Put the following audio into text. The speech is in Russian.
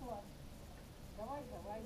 Давай, давай.